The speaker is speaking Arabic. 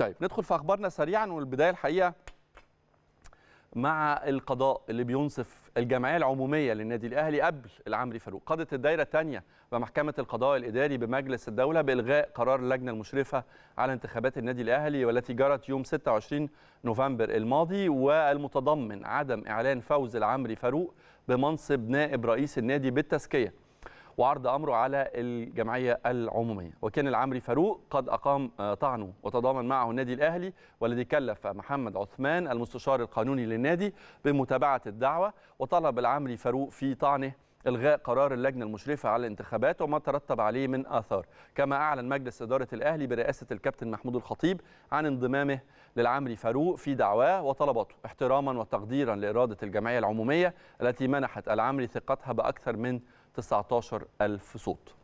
طيب ندخل في أخبارنا سريعا والبداية الحقيقة مع القضاء اللي بينصف الجمعية العمومية للنادي الأهلي قبل العمري فاروق. قضت الدائره الثانية بمحكمة القضاء الإداري بمجلس الدولة بإلغاء قرار اللجنة المشرفة على انتخابات النادي الأهلي والتي جرت يوم 26 نوفمبر الماضي والمتضمن عدم إعلان فوز العمري فاروق بمنصب نائب رئيس النادي بالتزكية. وعرض أمره على الجمعية العمومية. وكان العمري فاروق قد أقام طعنه وتضامن معه النادي الأهلي والذي كلف محمد عثمان المستشار القانوني للنادي بمتابعة الدعوة وطلب العمري فاروق في طعنه إلغاء قرار اللجنة المشرفة على الانتخابات وما ترتب عليه من آثار. كما أعلن مجلس إدارة الأهلي برئاسة الكابتن محمود الخطيب عن انضمامه للعمري فاروق في دعواه وطلباته احتراما وتقديرا لإرادة الجمعية العمومية التي منحت العمري ثقتها بأكثر من 19 ألف صوت.